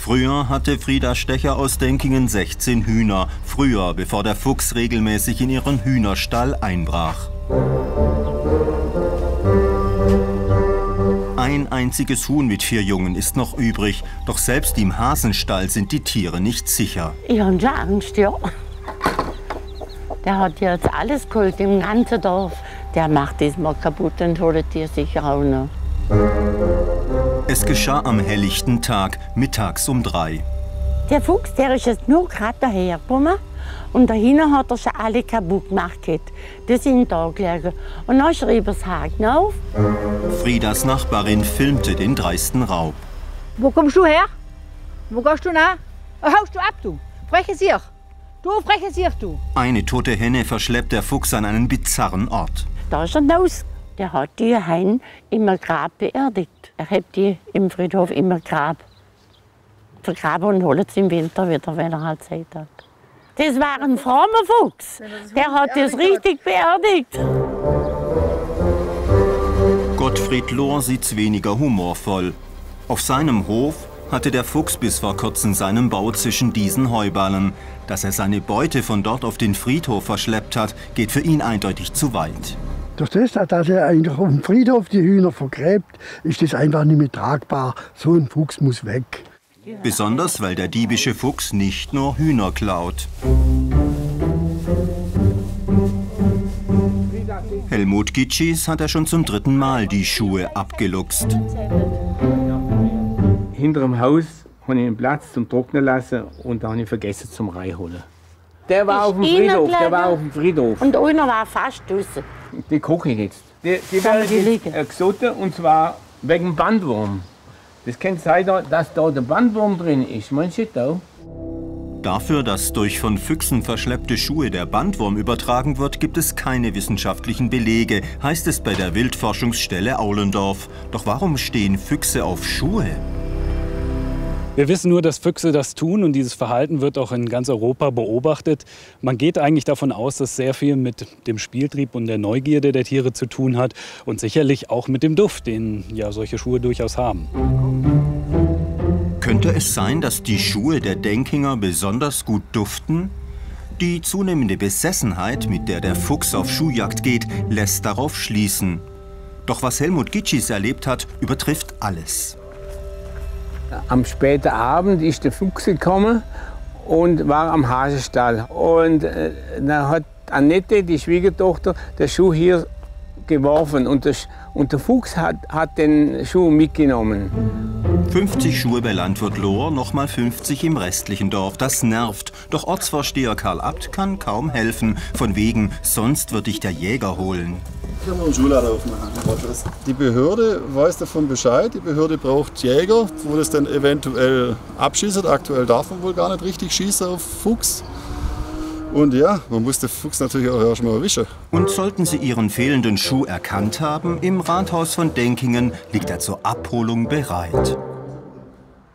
Früher hatte Frieda Stecher aus Denkingen 16 Hühner. Früher, bevor der Fuchs regelmäßig in ihren Hühnerstall einbrach. Ein einziges Huhn mit vier Jungen ist noch übrig. Doch selbst im Hasenstall sind die Tiere nicht sicher. Ich habe schon Angst, ja. Der hat jetzt alles geholt im ganzen Dorf. Der macht das mal kaputt und holt die sicher auch noch. Es geschah am helllichten Tag, mittags um drei. Der Fuchs, der ist jetzt nur gerade dahergekommen. Und dahinter hat er schon alle kaputt gemacht. Die sind da gelegen. Und dann schrieb er das Haken auf. Friedas Nachbarin filmte den dreisten Raub. Wo kommst du her? Wo gehst du nach? Haust du ab, du? Freche Siech. Du, freche Siech, du. Eine tote Henne verschleppt der Fuchs an einen bizarren Ort. Da ist er raus. Der hat die Heim im Grab beerdigt. Er hat die im Friedhof immer Grab vergraben und holt sie im Winter wieder, wenn er halt Zeit hat. Das war ein frommer Fuchs. Der hat das richtig beerdigt. Gottfried Lohr sieht's weniger humorvoll. Auf seinem Hof hatte der Fuchs bis vor kurzem seinen Bau zwischen diesen Heuballen. Dass er seine Beute von dort auf den Friedhof verschleppt hat, geht für ihn eindeutig zu weit. Durch das, dass er eigentlich auf dem Friedhof die Hühner vergräbt, ist das einfach nicht mehr tragbar. So ein Fuchs muss weg. Besonders, weil der diebische Fuchs nicht nur Hühner klaut. Helmut Gitschis hat er schon zum dritten Mal die Schuhe abgeluchst. Hinter dem Haus habe ich einen Platz zum Trocknen lassen und da habe ich vergessen zum Reinholen. Der war auf dem Friedhof, der war auf dem Friedhof. Und einer war fast draußen. Die gucke ich jetzt. Die, die werden jetzt gesotten und zwar wegen Bandwurm. Das kann sein, dass da der Bandwurm drin ist. Meinst du da? Dafür, dass durch von Füchsen verschleppte Schuhe der Bandwurm übertragen wird, gibt es keine wissenschaftlichen Belege, heißt es bei der Wildforschungsstelle Aulendorf. Doch warum stehen Füchse auf Schuhe? Wir wissen nur, dass Füchse das tun und dieses Verhalten wird auch in ganz Europa beobachtet. Man geht eigentlich davon aus, dass sehr viel mit dem Spieltrieb und der Neugierde der Tiere zu tun hat und sicherlich auch mit dem Duft, den ja solche Schuhe durchaus haben. Könnte es sein, dass die Schuhe der Denkinger besonders gut duften? Die zunehmende Besessenheit, mit der der Fuchs auf Schuhjagd geht, lässt darauf schließen. Doch was Helmut Gitschis erlebt hat, übertrifft alles. Am späten Abend ist der Fuchs gekommen und war am Hasenstall. Und äh, dann hat Annette, die Schwiegertochter, den Schuh hier geworfen und, das, und der Fuchs hat, hat den Schuh mitgenommen. 50 Schuhe bei Landwirt Lohr, nochmal 50 im restlichen Dorf. Das nervt. Doch Ortsvorsteher Karl Abt kann kaum helfen. Von wegen, sonst wird dich der Jäger holen. Können wir einen Schuhlader aufmachen. Die Behörde weiß davon Bescheid. Die Behörde braucht Jäger, wo das dann eventuell abschießt. Aktuell darf man wohl gar nicht richtig schießen auf Fuchs. Und ja, man muss den Fuchs natürlich auch erstmal erwischen. Und sollten Sie Ihren fehlenden Schuh erkannt haben, im Rathaus von Denkingen liegt er zur Abholung bereit.